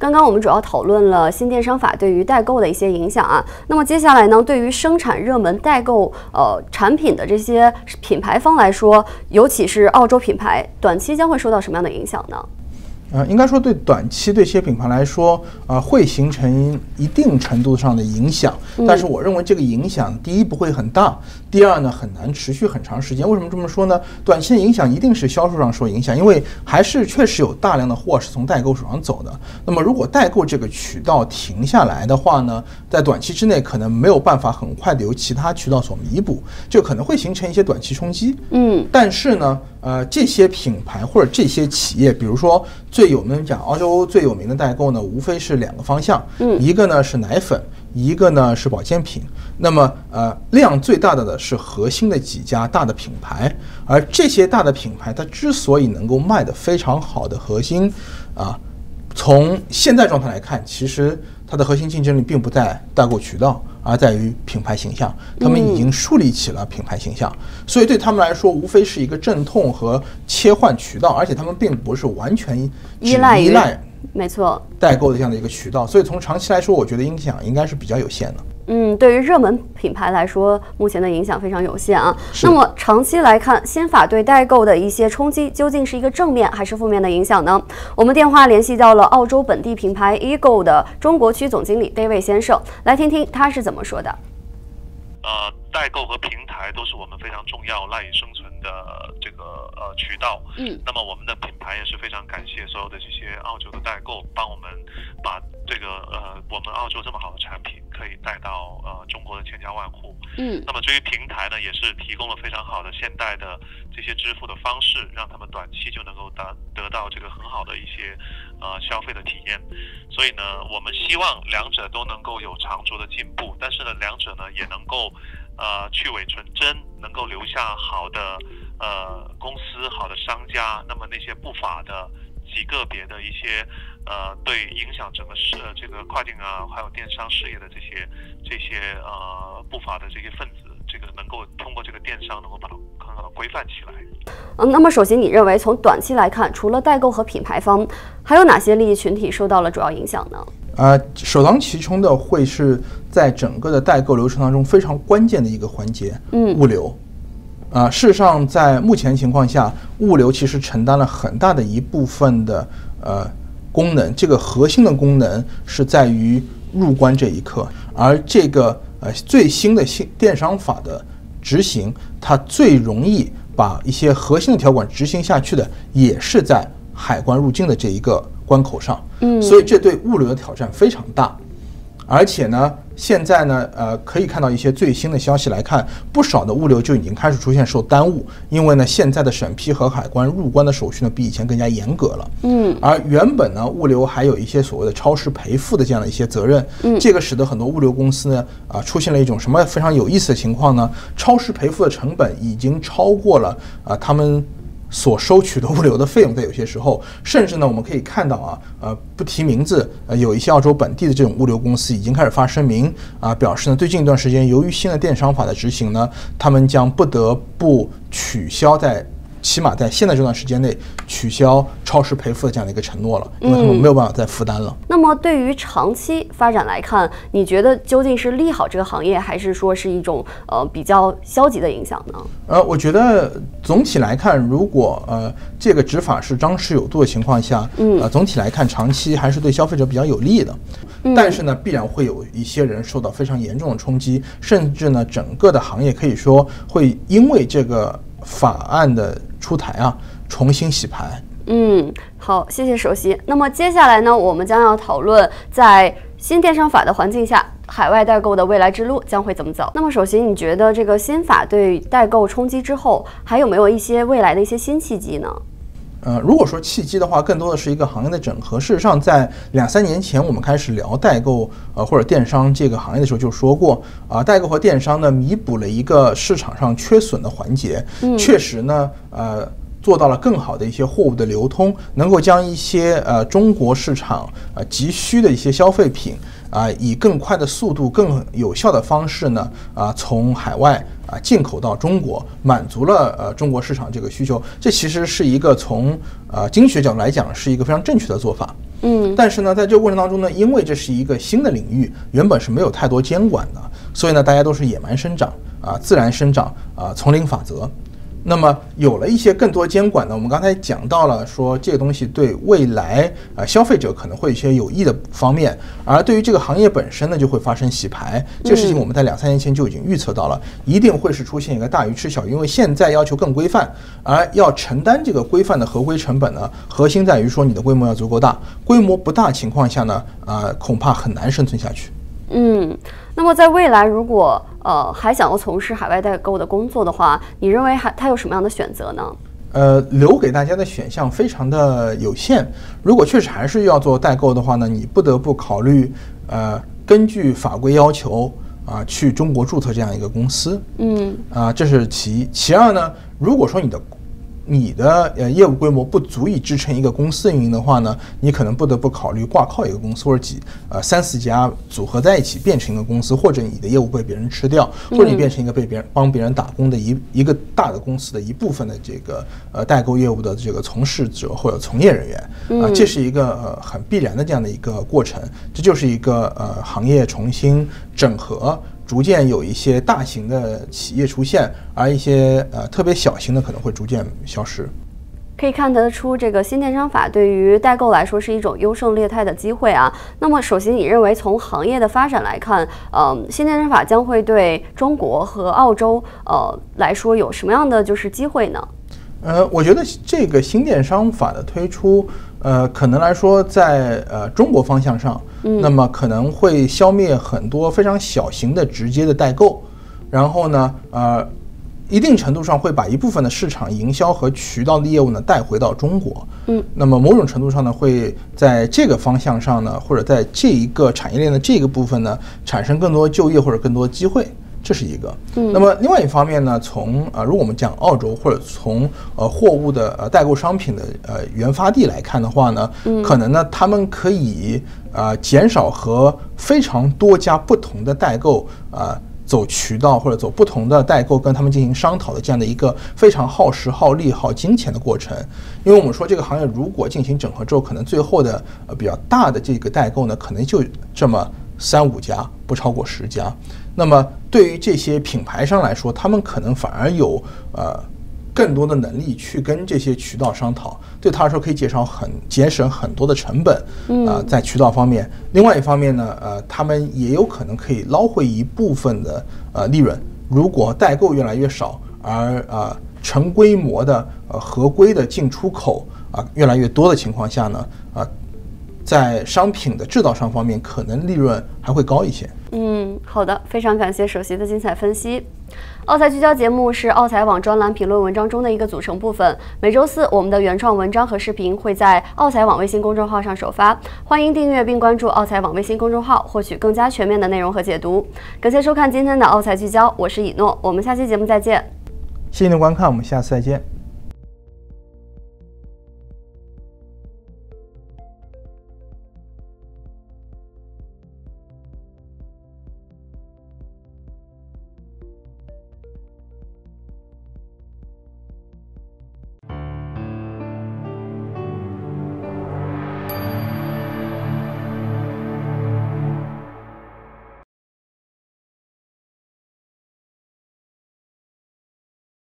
刚刚我们主要讨论了新电商法对于代购的一些影响啊，那么接下来呢，对于生产热门代购呃产品的这些品牌方来说，尤其是澳洲品牌，短期将会受到什么样的影响呢？呃，应该说对短期对一些品牌来说，呃，会形成一定程度上的影响。但是我认为这个影响，第一不会很大，第二呢很难持续很长时间。为什么这么说呢？短期的影响一定是销售上受影响，因为还是确实有大量的货是从代购手上走的。那么如果代购这个渠道停下来的话呢，在短期之内可能没有办法很快的由其他渠道所弥补，就可能会形成一些短期冲击。嗯，但是呢。呃，这些品牌或者这些企业，比如说最有名讲澳洲最有名的代购呢，无非是两个方向，嗯，一个呢是奶粉，一个呢是保健品。那么，呃，量最大的的是核心的几家大的品牌，而这些大的品牌，它之所以能够卖得非常好的核心，啊，从现在状态来看，其实它的核心竞争力并不在代购渠道。而在于品牌形象，他们已经树立起了品牌形象，所以对他们来说，无非是一个阵痛和切换渠道，而且他们并不是完全依赖依赖，没错，代购的这样的一个渠道，所以从长期来说，我觉得影响应该是比较有限的。嗯，对于热门品牌来说，目前的影响非常有限啊。那么长期来看，新法对代购的一些冲击，究竟是一个正面还是负面的影响呢？我们电话联系到了澳洲本地品牌 Ego 的中国区总经理 David 先生，来听听他是怎么说的。呃，代购和平台都是我们非常重要赖以生存的这个呃渠道。嗯，那么我们的品牌也是非常感谢所有的这些澳洲的代购，帮我们把这个呃我们澳洲这么好的产品可以带到呃中国的千家万户。嗯，那么至于平台呢，也是提供了非常好的现代的这些支付的方式，让他们短期就能够得得到这个很好的一些呃消费的体验。所以呢，我们希望两者都能够有长足的进步，但是呢，两者呢也能够。呃，去伪存真，能够留下好的呃公司、好的商家。那么那些不法的极个别的一些呃，对影响整个市这个跨境啊，还有电商事业的这些这些呃不法的这些分子，这个能够通过这个电商能够把它很好的规范起来。嗯，那么首先你认为从短期来看，除了代购和品牌方，还有哪些利益群体受到了主要影响呢？呃，首当其冲的会是在整个的代购流程当中非常关键的一个环节，嗯，物流。啊，事实上，在目前情况下，物流其实承担了很大的一部分的呃功能。这个核心的功能是在于入关这一刻，而这个呃最新的新电商法的执行，它最容易把一些核心的条款执行下去的，也是在海关入境的这一个。关口上，嗯，所以这对物流的挑战非常大，而且呢，现在呢，呃，可以看到一些最新的消息来看，不少的物流就已经开始出现受耽误，因为呢，现在的审批和海关入关的手续呢，比以前更加严格了，嗯，而原本呢，物流还有一些所谓的超时赔付的这样的一些责任，嗯，这个使得很多物流公司呢，啊，出现了一种什么非常有意思的情况呢？超时赔付的成本已经超过了啊，他们。所收取的物流的费用，在有些时候，甚至呢，我们可以看到啊，呃，不提名字，呃，有一些澳洲本地的这种物流公司已经开始发声明啊，表示呢，最近一段时间，由于新的电商法的执行呢，他们将不得不取消在。起码在现在这段时间内取消超时赔付的这样的一个承诺了，因为他们没有办法再负担了。那么对于长期发展来看，你觉得究竟是利好这个行业，还是说是一种呃比较消极的影响呢？呃，我觉得总体来看，如果呃这个执法是张弛有度的情况下，嗯，呃总体来看长期还是对消费者比较有利的。但是呢，必然会有一些人受到非常严重的冲击，甚至呢整个的行业可以说会因为这个法案的。出台啊，重新洗盘。嗯，好，谢谢首席。那么接下来呢，我们将要讨论在新电商法的环境下，海外代购的未来之路将会怎么走。那么首席，你觉得这个新法对代购冲击之后，还有没有一些未来的一些新契机呢？呃，如果说契机的话，更多的是一个行业的整合。事实上，在两三年前我们开始聊代购呃或者电商这个行业的时候，就说过啊，代购和电商呢弥补了一个市场上缺损的环节，确实呢呃做到了更好的一些货物的流通，能够将一些呃中国市场呃急需的一些消费品。啊，以更快的速度、更有效的方式呢，啊，从海外啊进口到中国，满足了呃中国市场这个需求。这其实是一个从呃经济学角度来讲是一个非常正确的做法。嗯，但是呢，在这个过程当中呢，因为这是一个新的领域，原本是没有太多监管的，所以呢，大家都是野蛮生长啊，自然生长啊，丛林法则。那么有了一些更多监管呢，我们刚才讲到了说这个东西对未来啊消费者可能会有一些有益的方面，而对于这个行业本身呢，就会发生洗牌。这个事情我们在两三年前就已经预测到了，一定会是出现一个大鱼吃小鱼，因为现在要求更规范，而要承担这个规范的合规成本呢，核心在于说你的规模要足够大，规模不大情况下呢，啊恐怕很难生存下去。嗯，那么在未来，如果呃还想要从事海外代购的工作的话，你认为还他有什么样的选择呢？呃，留给大家的选项非常的有限。如果确实还是要做代购的话呢，你不得不考虑呃根据法规要求啊去中国注册这样一个公司。嗯啊，这是其一。其二呢，如果说你的你的呃业务规模不足以支撑一个公司运营的话呢，你可能不得不考虑挂靠一个公司或者几呃三四家组合在一起变成一个公司，或者你的业务被别人吃掉，或者你变成一个被别人帮别人打工的一一个大的公司的一部分的这个呃代购业务的这个从事者或者从业人员啊，这是一个呃很必然的这样的一个过程，这就是一个呃行业重新整合。逐渐有一些大型的企业出现，而一些呃特别小型的可能会逐渐消失。可以看得出，这个新电商法对于代购来说是一种优胜劣汰的机会啊。那么，首先，你认为从行业的发展来看，嗯，新电商法将会对中国和澳洲呃来说有什么样的就是机会呢？呃，我觉得这个新电商法的推出，呃，可能来说在呃中国方向上，那么可能会消灭很多非常小型的直接的代购，然后呢，呃，一定程度上会把一部分的市场营销和渠道的业务呢带回到中国，嗯，那么某种程度上呢，会在这个方向上呢，或者在这一个产业链的这个部分呢，产生更多就业或者更多机会。这是一个，那么另外一方面呢，从呃，如果我们讲澳洲或者从呃货物的呃代购商品的呃原发地来看的话呢，可能呢他们可以呃减少和非常多家不同的代购啊走渠道或者走不同的代购跟他们进行商讨的这样的一个非常耗时耗力耗金钱的过程，因为我们说这个行业如果进行整合之后，可能最后的呃比较大的这个代购呢，可能就这么三五家，不超过十家。那么对于这些品牌商来说，他们可能反而有呃更多的能力去跟这些渠道商讨，对他来说可以减少很节省很多的成本啊、在渠道方面。另外一方面呢，呃，他们也有可能可以捞回一部分的呃利润。如果代购越来越少，而呃成规模的呃合规的进出口啊越来越多的情况下呢，啊、在商品的制造商方面，可能利润还会高一些。嗯，好的，非常感谢首席的精彩分析。奥财聚焦节目是奥财网专栏评论文章中的一个组成部分。每周四，我们的原创文章和视频会在奥财网微信公众号上首发，欢迎订阅并关注奥财网微信公众号，获取更加全面的内容和解读。感谢收看今天的奥财聚焦，我是以诺，我们下期节目再见。谢谢您的观看，我们下次再见。